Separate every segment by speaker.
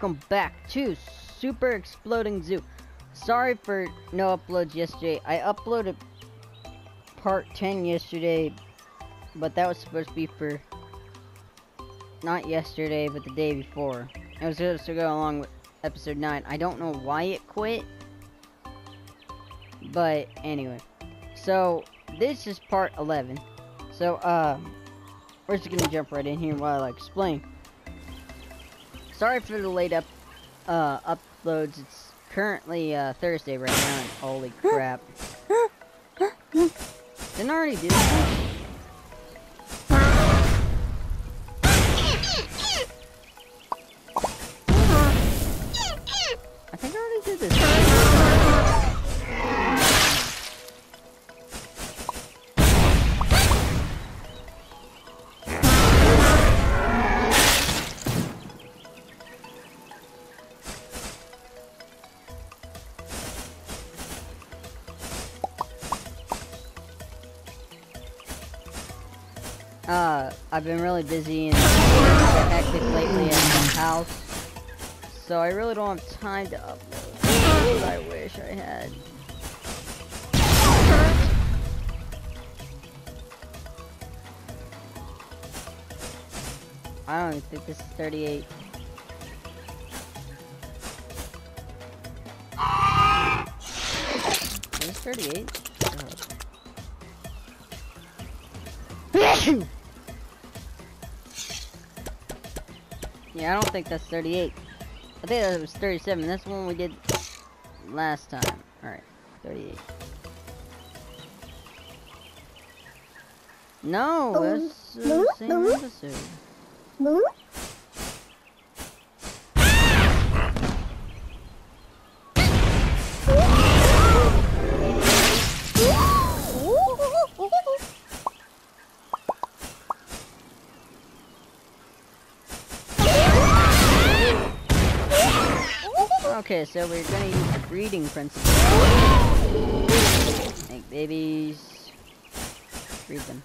Speaker 1: welcome back to Super Exploding Zoo. Sorry for no uploads yesterday. I uploaded part 10 yesterday, but that was supposed to be for not yesterday, but the day before. It was supposed to go along with episode 9. I don't know why it quit, but anyway. So, this is part 11. So, uh, we're just gonna jump right in here while I explain. Sorry for the late up, uh, uploads. It's currently, uh, Thursday right now, and holy crap. Didn't I already do this? Uh, I've been really busy and hectic lately at the house, so I really don't have time to upload. I wish I had. I don't think this is 38. Is this 38? yeah, I don't think that's 38. I think that was 37. That's the one we did last time. Alright, 38. No, that's uh, the same episode. Okay, so we're gonna use the breeding principle. Make babies. Breed them.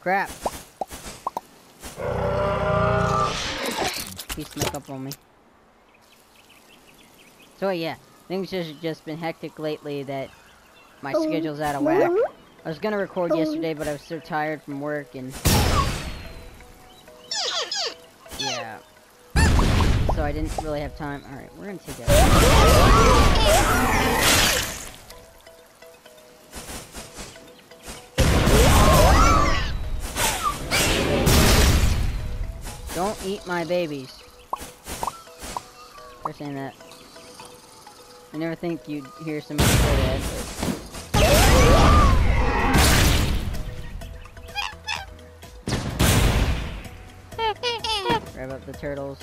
Speaker 1: Crap! He snuck up on me. So yeah, things have just been hectic lately that my schedule's out of whack. I was gonna record yesterday, but I was so tired from work and... I didn't really have time. Alright, we're gonna take it. Don't eat my babies. For saying that. I never think you'd hear somebody say that. Grab up the turtles.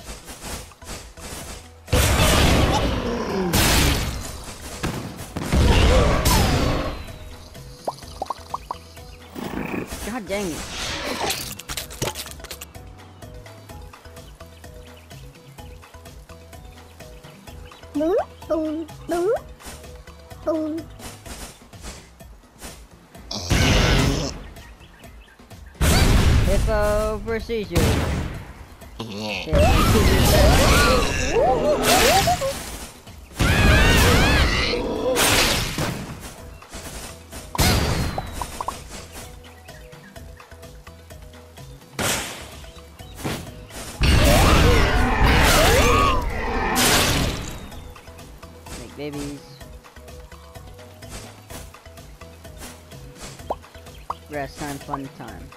Speaker 1: God dang it. Hippo procedure. Make babies. Rest time, fun time.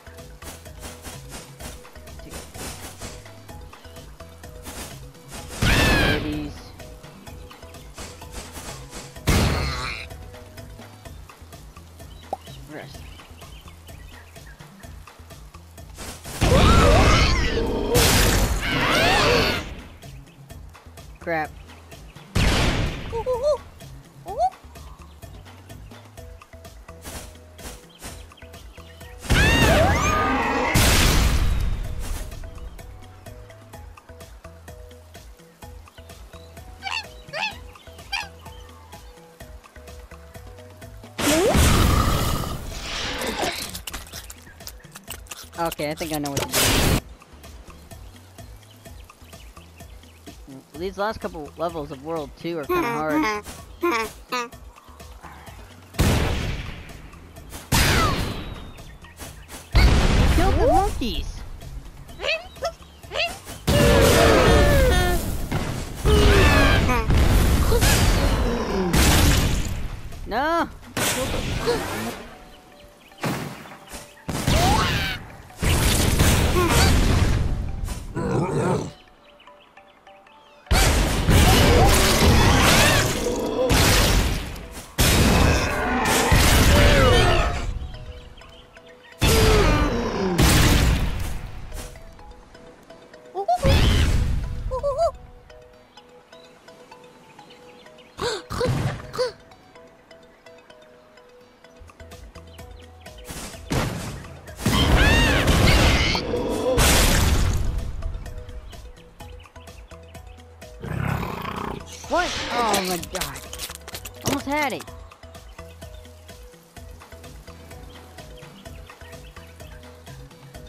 Speaker 1: Crap. Okay, I think I know what to do. These last couple levels of World 2 are kind of hard.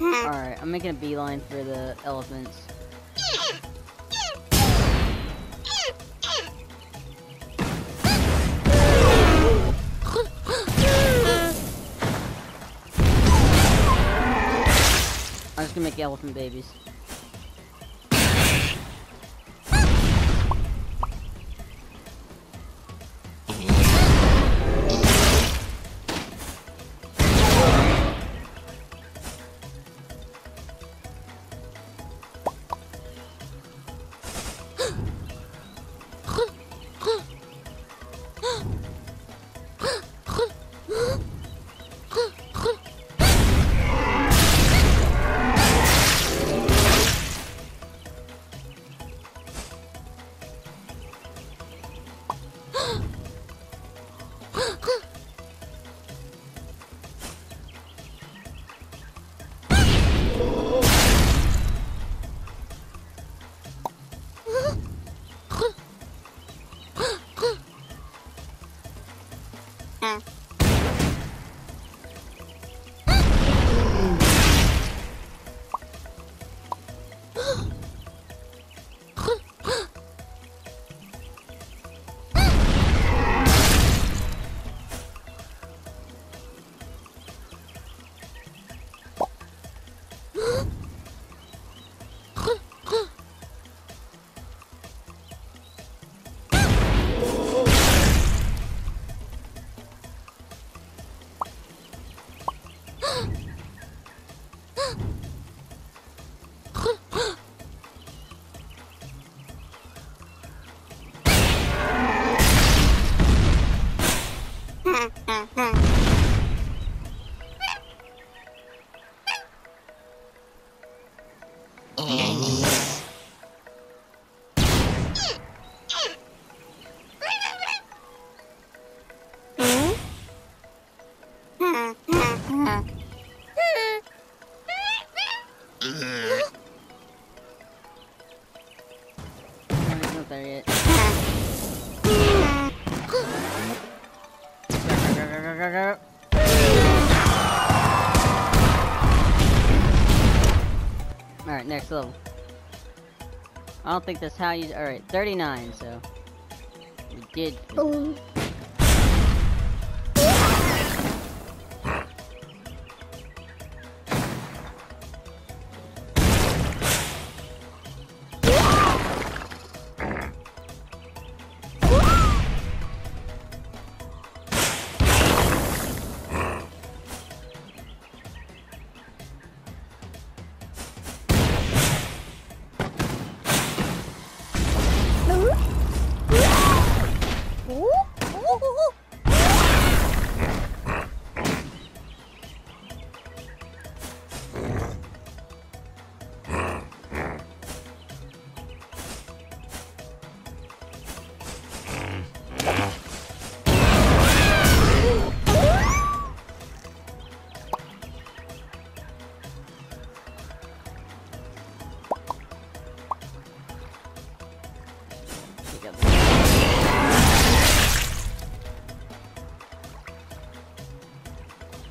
Speaker 1: Mm-hmm. Alright, I'm making a beeline for the elephants. I'm just gonna make elephant babies. Alright, next level. I don't think that's how you. Alright, 39, so. We did. Oh.
Speaker 2: Boom.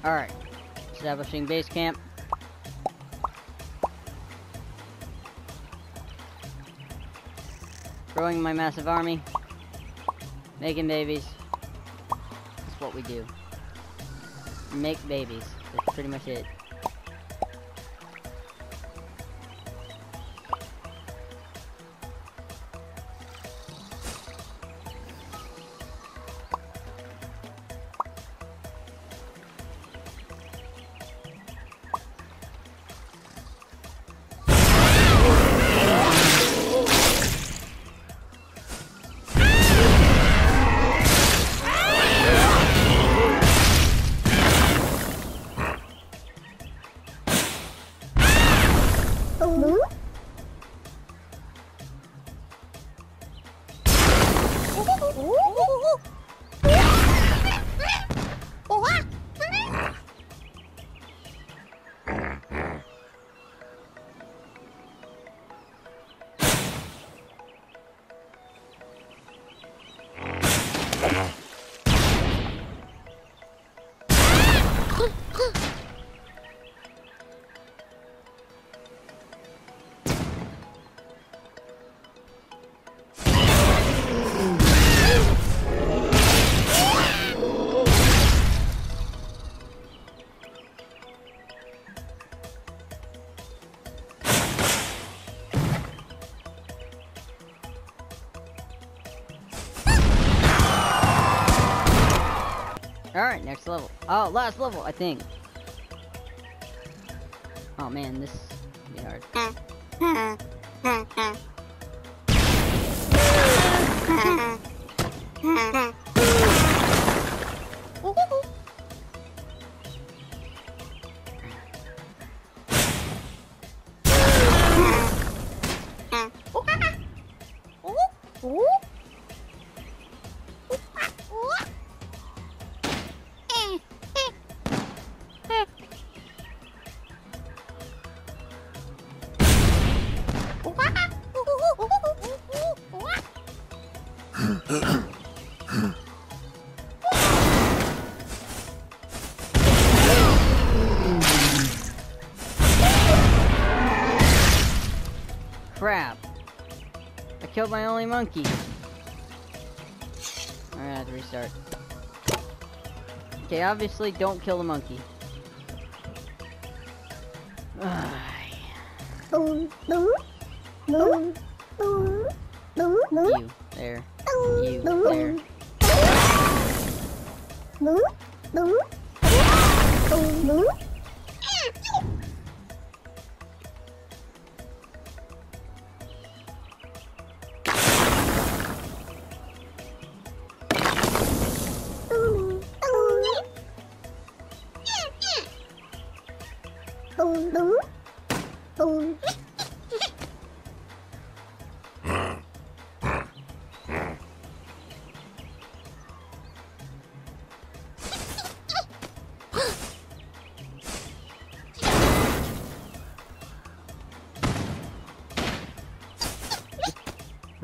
Speaker 1: Alright. Establishing base camp. growing my massive army, making babies. That's what we do. Make babies. That's pretty much it. 哼 哼 Alright, next level. Oh, last level, I think. Oh man, this be hard. Crap. I killed my only monkey. I'm gonna have to restart. Okay, obviously don't kill the monkey. You, there. You, there. Alright, Alright guys, I'm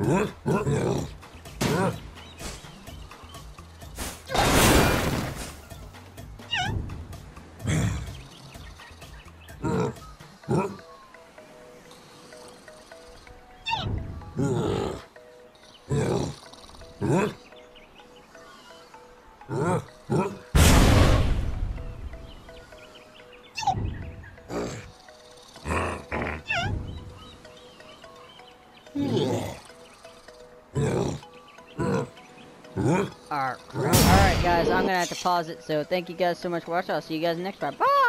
Speaker 1: gonna pause it, so thank you guys so much for watching. I'll see you guys next time. Bye!